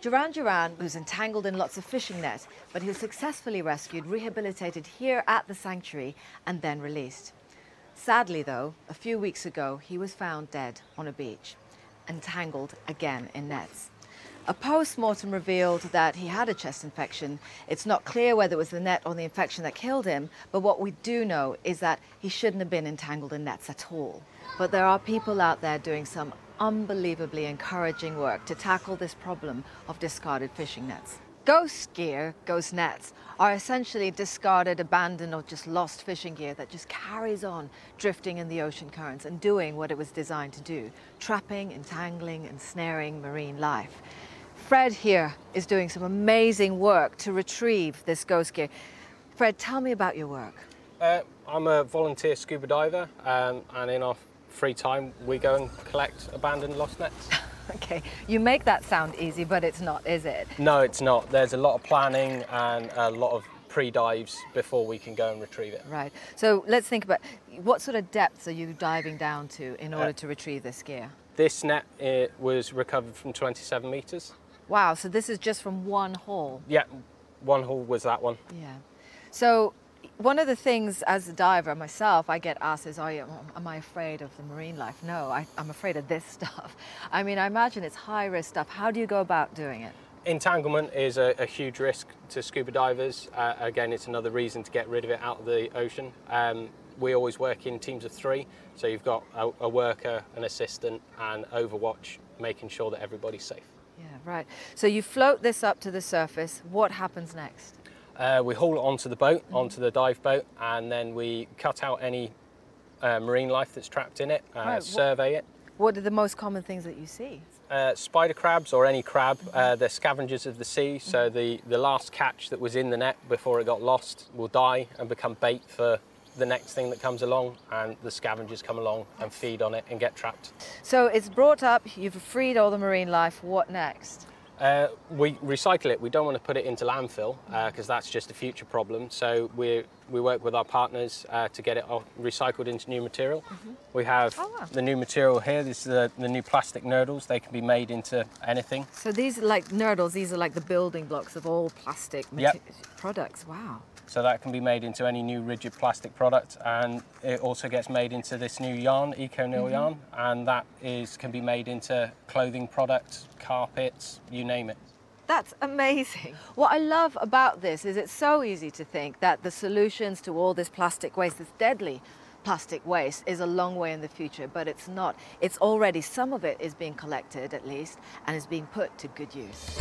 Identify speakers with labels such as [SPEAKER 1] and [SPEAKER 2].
[SPEAKER 1] Duran Duran was entangled in lots of fishing nets, but he was successfully rescued, rehabilitated here at the sanctuary, and then released. Sadly, though, a few weeks ago, he was found dead on a beach, entangled again in nets. A post-mortem revealed that he had a chest infection. It's not clear whether it was the net or the infection that killed him, but what we do know is that he shouldn't have been entangled in nets at all. But there are people out there doing some unbelievably encouraging work to tackle this problem of discarded fishing nets. Ghost gear, ghost nets, are essentially discarded, abandoned, or just lost fishing gear that just carries on drifting in the ocean currents and doing what it was designed to do trapping, entangling, and snaring marine life. Fred here is doing some amazing work to retrieve this ghost gear. Fred, tell me about your work.
[SPEAKER 2] Uh, I'm a volunteer scuba diver, um, and in our free time, we go and collect abandoned lost nets.
[SPEAKER 1] okay, you make that sound easy, but it's not, is it?
[SPEAKER 2] No, it's not. There's a lot of planning and a lot of pre-dives before we can go and retrieve it.
[SPEAKER 1] Right. So let's think about what sort of depths are you diving down to in order uh, to retrieve this gear?
[SPEAKER 2] This net it was recovered from 27 metres.
[SPEAKER 1] Wow, so this is just from one hole?
[SPEAKER 2] Yeah, one hole was that one.
[SPEAKER 1] Yeah. So one of the things as a diver myself, I get asked is, oh, am I afraid of the marine life? No, I, am afraid of this stuff. I mean, I imagine it's high risk stuff. How do you go about doing it?
[SPEAKER 2] Entanglement is a, a huge risk to scuba divers. Uh, again, it's another reason to get rid of it out of the ocean. Um, we always work in teams of three, so you've got a, a worker, an assistant, and Overwatch, making sure that everybody's safe.
[SPEAKER 1] Yeah, right. So you float this up to the surface. What happens next?
[SPEAKER 2] Uh, we haul it onto the boat, mm -hmm. onto the dive boat, and then we cut out any uh, marine life that's trapped in it, uh, right. survey it.
[SPEAKER 1] What are the most common things that you see?
[SPEAKER 2] Uh, spider crabs or any crab, mm -hmm. they're scavengers of the sea, so mm -hmm. the, the last catch that was in the net before it got lost will die and become bait for the next thing that comes along and the scavengers come along and feed on it and get trapped.
[SPEAKER 1] So it's brought up, you've freed all the marine life, what next?
[SPEAKER 2] Uh, we recycle it. We don't want to put it into landfill because uh, that's just a future problem. So we we work with our partners uh, to get it recycled into new material. Mm -hmm. We have oh, wow. the new material here. This is the, the new plastic nurdles. They can be made into anything.
[SPEAKER 1] So these are like nurdles. These are like the building blocks of all plastic yep. products. Wow.
[SPEAKER 2] So that can be made into any new rigid plastic product and it also gets made into this new yarn, ECONYL mm -hmm. yarn, and that is can be made into clothing products, carpets, you name it.
[SPEAKER 1] That's amazing. What I love about this is it's so easy to think that the solutions to all this plastic waste, this deadly plastic waste, is a long way in the future, but it's not. It's already, some of it is being collected at least, and is being put to good use.